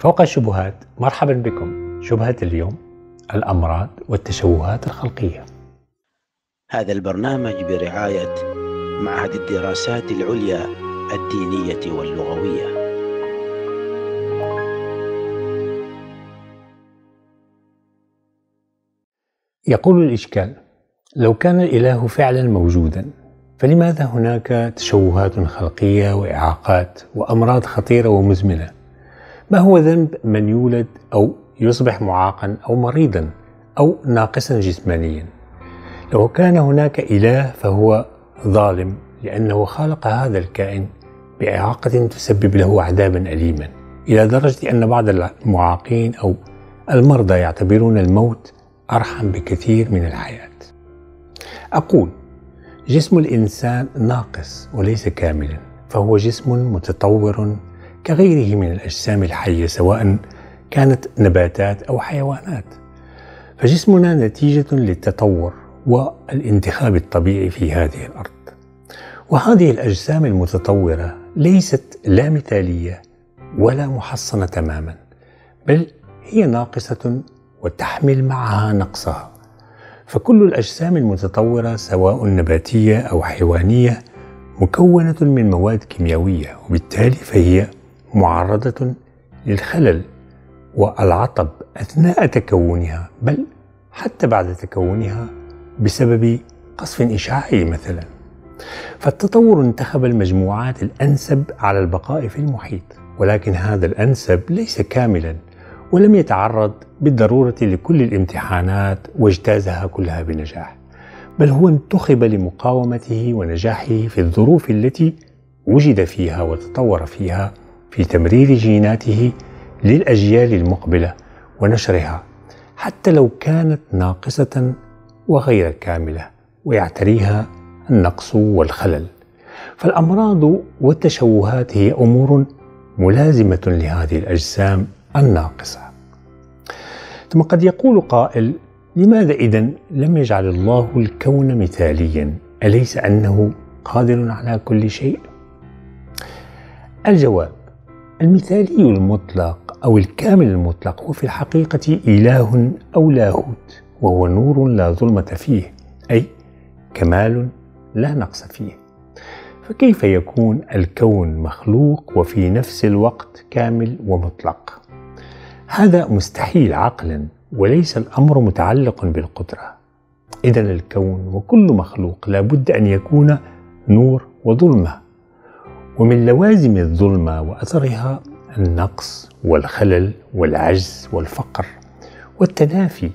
فوق الشبهات مرحبا بكم. شبهة اليوم الأمراض والتشوهات الخلقية. هذا البرنامج برعاية معهد الدراسات العليا الدينية واللغوية. يقول الإشكال لو كان الإله فعلا موجودا فلماذا هناك تشوهات خلقية وإعاقات وأمراض خطيرة ومزمنة؟ ما هو ذنب من يولد أو يصبح معاقا أو مريضا أو ناقصا جسمانيا؟ لو كان هناك إله فهو ظالم لأنه خلق هذا الكائن بإعاقة تسبب له عذابا أليما إلى درجة أن بعض المعاقين أو المرضى يعتبرون الموت أرحم بكثير من الحياة. أقول جسم الإنسان ناقص وليس كاملا فهو جسم متطور كغيره من الأجسام الحية سواء كانت نباتات أو حيوانات. فجسمنا نتيجة للتطور والانتخاب الطبيعي في هذه الأرض. وهذه الأجسام المتطورة ليست لا مثالية ولا محصنة تماما بل هي ناقصة وتحمل معها نقصها. فكل الأجسام المتطورة سواء نباتية أو حيوانية مكونة من مواد كيميائية وبالتالي فهي معرضة للخلل والعطب أثناء تكونها بل حتى بعد تكونها بسبب قصف إشعاعي مثلا. فالتطور انتخب المجموعات الأنسب على البقاء في المحيط ولكن هذا الأنسب ليس كاملا ولم يتعرض بالضرورة لكل الامتحانات واجتازها كلها بنجاح بل هو انتخب لمقاومته ونجاحه في الظروف التي وجد فيها وتطور فيها في تمرير جيناته للأجيال المقبلة ونشرها حتى لو كانت ناقصة وغير كاملة ويعتريها النقص والخلل. فالأمراض والتشوهات هي أمور ملازمة لهذه الأجسام الناقصة. ثم قد يقول قائل لماذا إذا لم يجعل الله الكون مثاليا؟ أليس أنه قادر على كل شيء؟ الجواب المثالي المطلق أو الكامل المطلق هو في الحقيقة إله أو لاهوت وهو نور لا ظلمة فيه أي كمال لا نقص فيه. فكيف يكون الكون مخلوق وفي نفس الوقت كامل ومطلق؟ هذا مستحيل عقلا وليس الأمر متعلق بالقدرة. اذا الكون وكل مخلوق لا بد أن يكون نور وظلمة. ومن لوازم الظلمه وأثرها النقص والخلل والعجز والفقر والتنافي.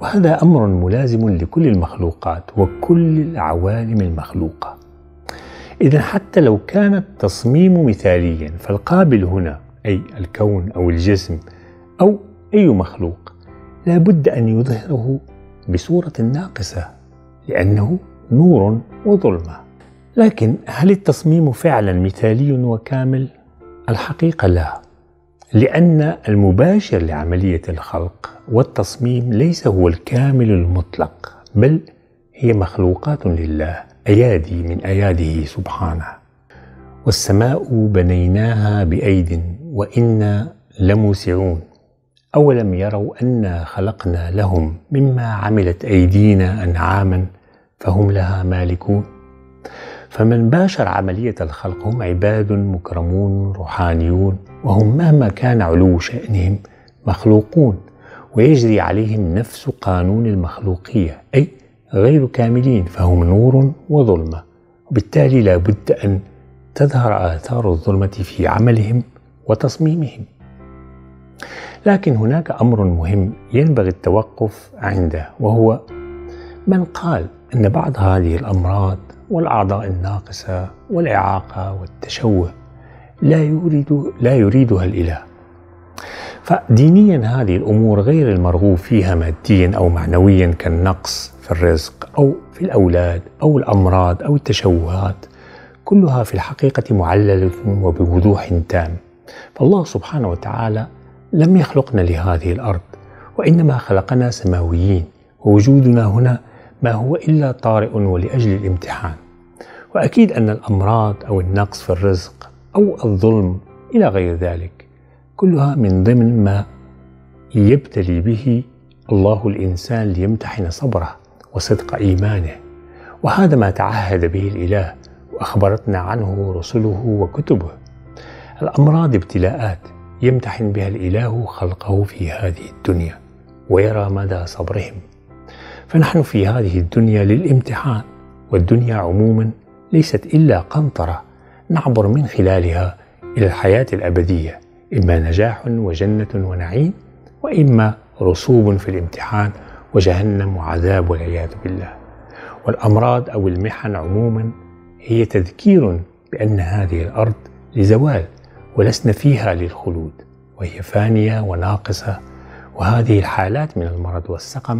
وهذا أمر ملازم لكل المخلوقات وكل العوالم المخلوقة. إذا حتى لو كان التصميم مثاليا فالقابل هنا أي الكون أو الجسم أو أي مخلوق لا بد أن يظهره بصورة ناقصة لأنه نور وظلمة. لكن هل التصميم فعلا مثالي وكامل؟ الحقيقة لا لأن المباشر لعملية الخلق والتصميم ليس هو الكامل المطلق بل هي مخلوقات لله أيادي من أياده سبحانه. والسماء بنيناها بأيد وإنا لموسعون. أولم يروا أنا خلقنا لهم مما عملت أيدينا أنعاما فهم لها مالكون. فمن باشر عملية الخلق هم عباد مكرمون روحانيون وهم مهما كان علو شأنهم مخلوقون ويجري عليهم نفس قانون المخلوقية أي غير كاملين فهم نور وظلمة. وبالتالي لا بد أن تظهر آثار الظلمة في عملهم وتصميمهم. لكن هناك أمر مهم ينبغي التوقف عنده وهو من قال أن بعض هذه الأمراض والأعضاء الناقصة والإعاقة والتشوه لا يريد لا يريدها الإله. فدينيا هذه الأمور غير المرغوب فيها ماديا أو معنويا كالنقص في الرزق أو في الأولاد أو الأمراض أو التشوهات كلها في الحقيقة معللة وبوضوح تام. فالله سبحانه وتعالى لم يخلقنا لهذه الأرض وإنما خلقنا سماويين ووجودنا هنا ما هو إلا طارئ ولأجل الامتحان. وأكيد أن الأمراض أو النقص في الرزق أو الظلم إلى غير ذلك كلها من ضمن ما يبتلي به الله الإنسان ليمتحن صبره وصدق إيمانه. وهذا ما تعهد به الإله وأخبرتنا عنه رسله وكتبه. الأمراض ابتلاءات يمتحن بها الإله خلقه في هذه الدنيا ويرى مدى صبرهم. فنحن في هذه الدنيا للامتحان والدنيا عموما ليست إلا قنطرة نعبر من خلالها إلى الحياة الأبدية إما نجاح وجنة ونعيم وإما رسوب في الامتحان وجهنم وعذاب والعياذ بالله. والأمراض أو المحن عموما هي تذكير بأن هذه الأرض لزوال ولسنا فيها للخلود وهي فانية وناقصة وهذه الحالات من المرض والسقم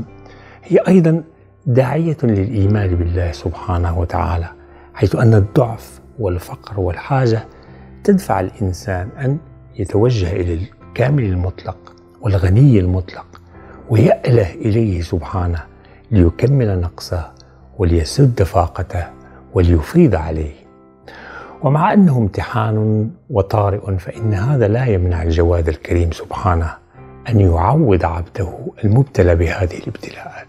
هي أيضا داعية للإيمان بالله سبحانه وتعالى حيث أن الضعف والفقر والحاجة تدفع الإنسان أن يتوجه إلى الكامل المطلق والغني المطلق ويأله إليه سبحانه ليكمل نقصه وليسد فاقته وليفيض عليه. ومع أنه امتحان وطارئ فإن هذا لا يمنع الجواد الكريم سبحانه أن يعوض عبده المبتلى بهذه الابتلاءات.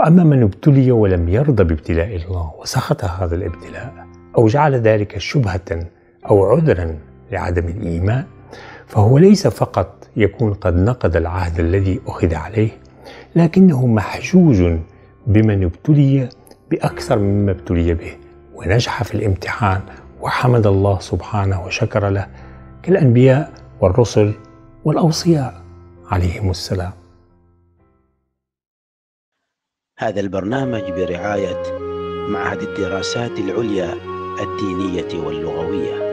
وأما من ابتلي ولم يرضى بابتلاء الله وسخط هذا الابتلاء أو جعل ذلك شبهة أو عذرا لعدم الإيمان فهو ليس فقط يكون قد نقض العهد الذي أخذ عليه لكنه محجوج بمن ابتلي بأكثر مما ابتلي به ونجح في الامتحان وحمد الله سبحانه وشكر له كالأنبياء والرسل والأوصياء. عليهم السلام هذا البرنامج برعاية معهد الدراسات العليا الدينية واللغوية.